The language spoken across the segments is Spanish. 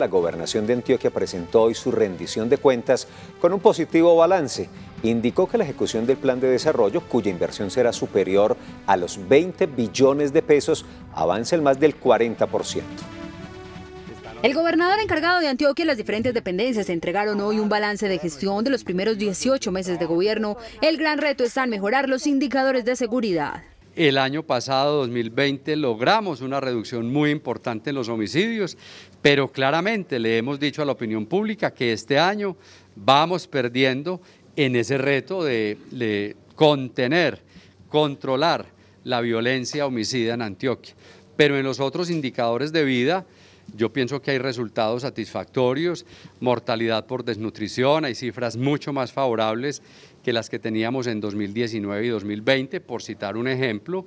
La gobernación de Antioquia presentó hoy su rendición de cuentas con un positivo balance. Indicó que la ejecución del plan de desarrollo, cuya inversión será superior a los 20 billones de pesos, avanza en más del 40%. El gobernador encargado de Antioquia y las diferentes dependencias entregaron hoy un balance de gestión de los primeros 18 meses de gobierno. El gran reto está en mejorar los indicadores de seguridad. El año pasado, 2020, logramos una reducción muy importante en los homicidios, pero claramente le hemos dicho a la opinión pública que este año vamos perdiendo en ese reto de, contener, controlar la violencia homicida en Antioquia. Pero en los otros indicadores de vida, yo pienso que hay resultados satisfactorios, mortalidad por desnutrición, hay cifras mucho más favorables que las que teníamos en 2019 y 2020, por citar un ejemplo.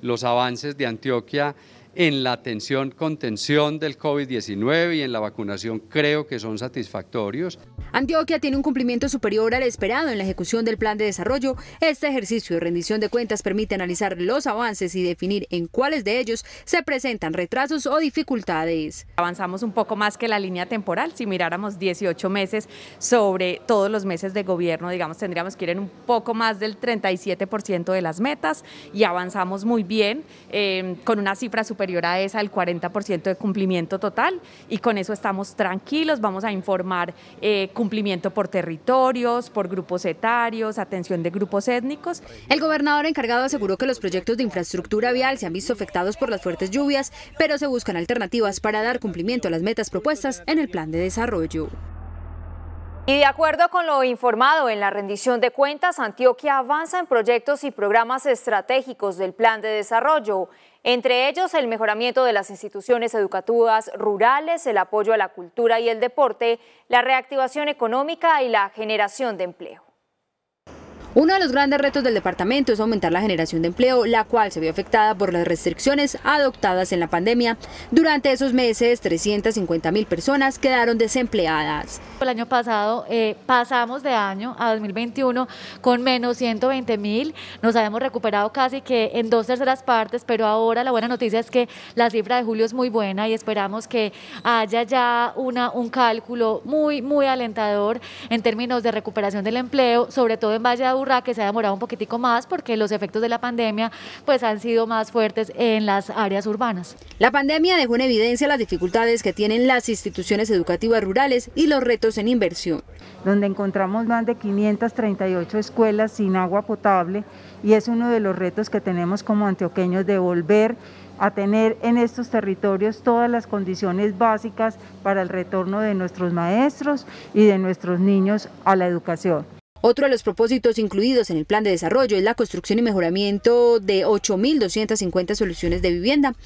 Los avances de Antioquia en la atención, contención del COVID-19 y en la vacunación creo que son satisfactorios. Antioquia tiene un cumplimiento superior al esperado en la ejecución del plan de desarrollo. Este ejercicio de rendición de cuentas permite analizar los avances y definir en cuáles de ellos se presentan retrasos o dificultades. Avanzamos un poco más que la línea temporal. Si miráramos 18 meses sobre todos los meses de gobierno, digamos, tendríamos que ir en un poco más del 37% de las metas y avanzamos muy bien eh, con una cifra superior superior a esa, el 40% de cumplimiento total y con eso estamos tranquilos, vamos a informar eh, cumplimiento por territorios, por grupos etarios, atención de grupos étnicos. El gobernador encargado aseguró que los proyectos de infraestructura vial se han visto afectados por las fuertes lluvias, pero se buscan alternativas para dar cumplimiento a las metas propuestas en el plan de desarrollo. Y de acuerdo con lo informado en la rendición de cuentas, Antioquia avanza en proyectos y programas estratégicos del plan de desarrollo entre ellos el mejoramiento de las instituciones educativas rurales, el apoyo a la cultura y el deporte, la reactivación económica y la generación de empleo. Uno de los grandes retos del departamento es aumentar la generación de empleo, la cual se vio afectada por las restricciones adoptadas en la pandemia. Durante esos meses, 350 mil personas quedaron desempleadas. El año pasado eh, pasamos de año a 2021 con menos 120 mil, nos habíamos recuperado casi que en dos terceras partes, pero ahora la buena noticia es que la cifra de julio es muy buena y esperamos que haya ya una, un cálculo muy, muy alentador en términos de recuperación del empleo, sobre todo en Valle que se ha demorado un poquitico más porque los efectos de la pandemia pues han sido más fuertes en las áreas urbanas. La pandemia dejó en evidencia las dificultades que tienen las instituciones educativas rurales y los retos en inversión. Donde encontramos más de 538 escuelas sin agua potable y es uno de los retos que tenemos como antioqueños de volver a tener en estos territorios todas las condiciones básicas para el retorno de nuestros maestros y de nuestros niños a la educación. Otro de los propósitos incluidos en el plan de desarrollo es la construcción y mejoramiento de 8.250 soluciones de vivienda.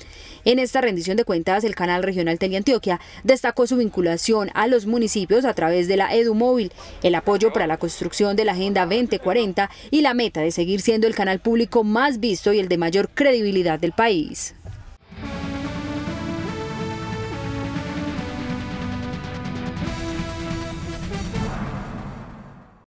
En esta rendición de cuentas, el canal regional Teleantioquia destacó su vinculación a los municipios a través de la EduMóvil, el apoyo para la construcción de la Agenda 2040 y la meta de seguir siendo el canal público más visto y el de mayor credibilidad del país.